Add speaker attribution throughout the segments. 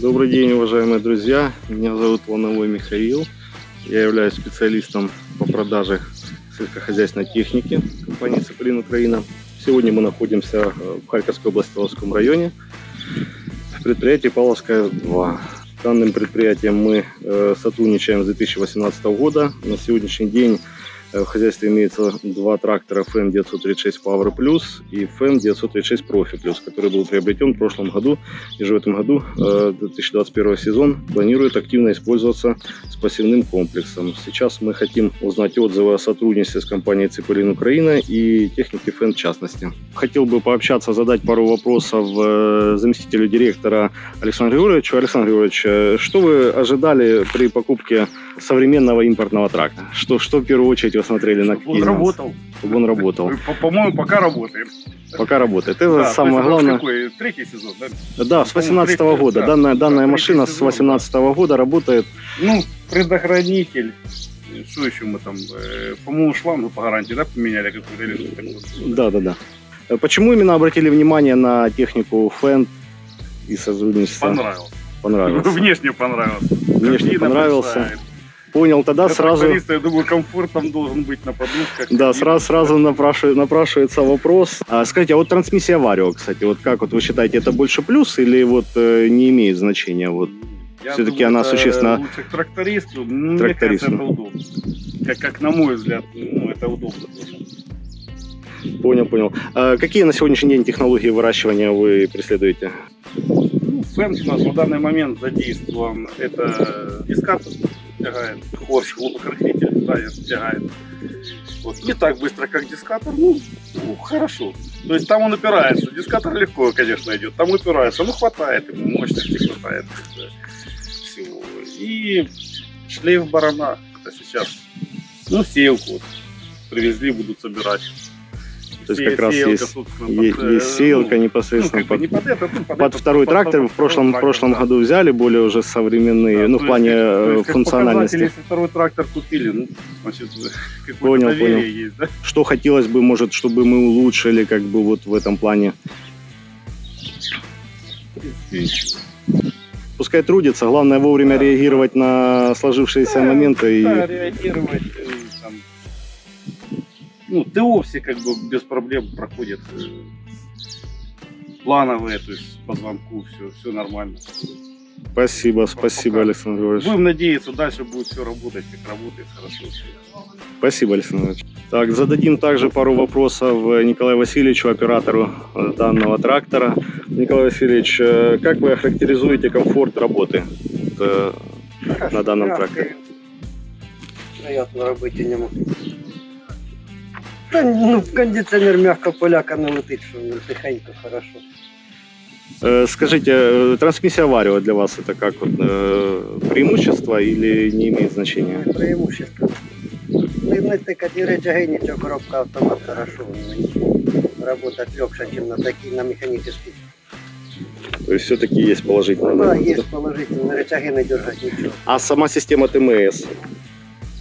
Speaker 1: Добрый день, уважаемые друзья. Меня зовут Лановой Михаил. Я являюсь специалистом по продаже сельскохозяйственной техники компании «Цеплин Украина». Сегодня мы находимся в Харьковской области, Павловском районе, в предприятии Павловская 2. С данным предприятием мы э, сотрудничаем с 2018 года. На сегодняшний день Э, в хозяйстве имеется два трактора FM 936 Power Plus и FM 936 Profi Plus, который был приобретен в прошлом году и же в этом году 2021 э, сезон планирует активно использоваться с пассивным комплексом. Сейчас мы хотим узнать отзывы о сотрудничестве с компанией Ципелин Украина и техники FM в частности. Хотел бы пообщаться, задать пару вопросов э, заместителю директора Александру Григорьевичу. Александр Григорьевич, что вы ожидали при покупке современного импортного трактора? Что, что в первую очередь вы смотрели
Speaker 2: чтобы
Speaker 1: на какие?
Speaker 2: он работал.
Speaker 1: Чтобы он работал.
Speaker 2: По-моему, пока работает.
Speaker 1: Пока работает. Это
Speaker 2: Да,
Speaker 1: самое
Speaker 2: есть
Speaker 1: главное.
Speaker 2: Какой? Третий сезон, да?
Speaker 1: Да, с
Speaker 2: По-моему,
Speaker 1: 18
Speaker 2: третий,
Speaker 1: года.
Speaker 2: да.
Speaker 1: Данная, данная
Speaker 2: Да,
Speaker 1: машина
Speaker 2: третий
Speaker 1: с
Speaker 2: сезон,
Speaker 1: 18 года работает.
Speaker 2: Ну, предохранитель. Что еще мы там? э, По-моему, шлангу по гарантии, да, поменяли какую-то или?
Speaker 1: Да, да, да. Э, Почему именно обратили внимание на технику Фэн и сотрудничество?
Speaker 2: Понравилось.
Speaker 1: Понравилось.
Speaker 2: Внешне понравилось.
Speaker 1: Внешне
Speaker 2: Картина
Speaker 1: понравился.
Speaker 2: большая.
Speaker 1: Понял, тогда
Speaker 2: Для
Speaker 1: сразу...
Speaker 2: я думаю, комфорт там должен быть на подушках.
Speaker 1: Да, сразу, сразу напрашивает- напрашивается вопрос. А, скажите, а вот трансмиссия Варио, кстати, вот как вот вы считаете, это больше плюс или вот э, не имеет значения? Вот
Speaker 2: думаю,
Speaker 1: она существенно-
Speaker 2: Лучше к трактористу. Ну, мне
Speaker 1: Трактористу.
Speaker 2: кажется, это удобно. Как, как на мой взгляд, ну, это удобно.
Speaker 1: понял, понял. А какие на сегодняшний день технологии выращивания вы преследуете?
Speaker 2: Ну, фэн у нас в данный момент задействован. Это дискатор тягает, хорш, глубокорхитель да, тягает. Вот. Не так быстро, как дискатор, ну, ну, хорошо. То есть там он упирается. Дискатор легко, конечно, идет. Там упирается, ну, хватает ему, мощности хватает всего. И шлейф барана, это сейчас, ну, сеялку вот привезли, будут собирать.
Speaker 1: То есть как раз есть-
Speaker 2: э,
Speaker 1: Есть сеялка
Speaker 2: ну,
Speaker 1: непосредственно
Speaker 2: ну, бы
Speaker 1: под,
Speaker 2: под ну, под,
Speaker 1: под второй трактор. В прошлом, в прошлом году взяли более уже современные, ну, в плане э,
Speaker 2: как
Speaker 1: функциональности.
Speaker 2: Если второй трактор купили, ну, значит,
Speaker 1: Понял, понял.
Speaker 2: есть, да?
Speaker 1: Что хотелось бы, может, чтобы мы улучшили как бы вот в этом плане? Пускай трудится, главное вовремя
Speaker 2: Да.
Speaker 1: реагировать на сложившиеся
Speaker 2: Да,
Speaker 1: моменты.
Speaker 2: Да,
Speaker 1: И...
Speaker 2: реагировать, э, ну, ТО все как бы без проблем проходят. э, Плановые, то есть по звонку все, все нормально.
Speaker 1: Спасибо, спасибо,
Speaker 2: Пока.
Speaker 1: Александр Григорьевич.
Speaker 2: Будем надеяться, дальше будет все работать, как работает хорошо.
Speaker 1: Спасибо, Александр Григорьевич. Так, зададим также пару вопросов э, Николаю Васильевичу, оператору э, данного трактора. Николай Васильевич, как вы охарактеризуете комфорт работы на данном тракторе?
Speaker 3: Приятно робити ньому. Та ну, кондиціонер м'яко поляка не летить, що він тихенько, хорошо.
Speaker 1: Э, Скажите, э, трансмиссия Варио для вас это как вот, э, преимущество или не имеет значения?
Speaker 3: Не преимущество. Не, не тикать і речаги, нічого, коробка автомат хорошо. Мені работать легше, ніж на такій, на механічній.
Speaker 1: То есть все-таки есть положительные
Speaker 3: Ну, да,
Speaker 1: моменты.
Speaker 3: є положительні речаги, не дергать нічого.
Speaker 1: А сама система ТМС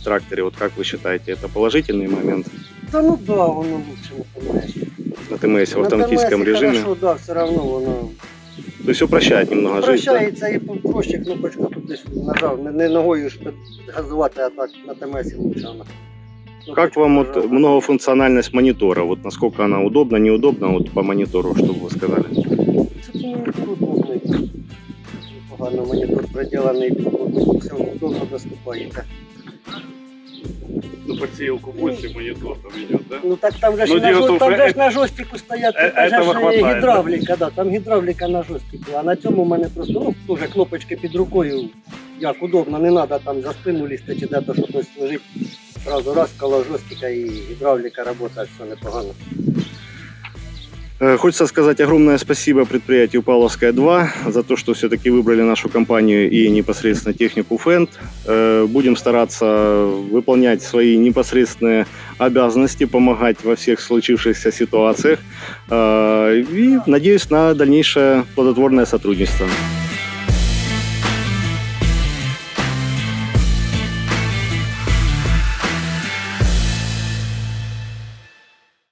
Speaker 1: в тракторе, вот как вы считаете, это положительный момент
Speaker 3: Та ну да, воно лучше не понимаешь.
Speaker 1: на ТМС в автоматическом режиме?
Speaker 3: Хорошо, да, все равно воно
Speaker 1: То есть упрощает немного жизнь, да?
Speaker 3: прощається і проще кнопочку тут десь нажав. Не, не ногою ж газувати, а так на ТМСі лучше вона.
Speaker 1: Как
Speaker 3: Кнопочку
Speaker 1: вам вот
Speaker 3: нажав.
Speaker 1: многофункциональность монитора? Вот насколько она удобна, неудобна вот по монитору, что бы вы сказали?
Speaker 3: Це ну, трудно знайти. Погано монітор приділений, все удобно доступаєте.
Speaker 2: Ну, подсеялку больше монитор там идет, да?
Speaker 3: Ну так там же ж,
Speaker 2: Ну,
Speaker 3: на,
Speaker 2: дело
Speaker 3: жо-
Speaker 2: том,
Speaker 3: там же на жостику стоять,
Speaker 2: е-
Speaker 3: там же ж
Speaker 2: хватає,
Speaker 3: гідравліка, да, там гідравліка на жостику, а на цьому у мене просто, ну, теж кнопочки під рукою, як удобно, не треба там за спину лізти чи де-то, що хтось лежить. Сразу раз коло жостика і гідравліка працює, все непогано.
Speaker 1: Э, Хочется сказать огромное спасибо предприятию Павловская 2 за то, что все-таки выбрали нашу компанию и непосредственно технику Фенд. Э, Будем стараться выполнять свои непосредственные обязанности, помогать во всех случившихся ситуациях. Э, И надеюсь на дальнейшее плодотворное сотрудничество.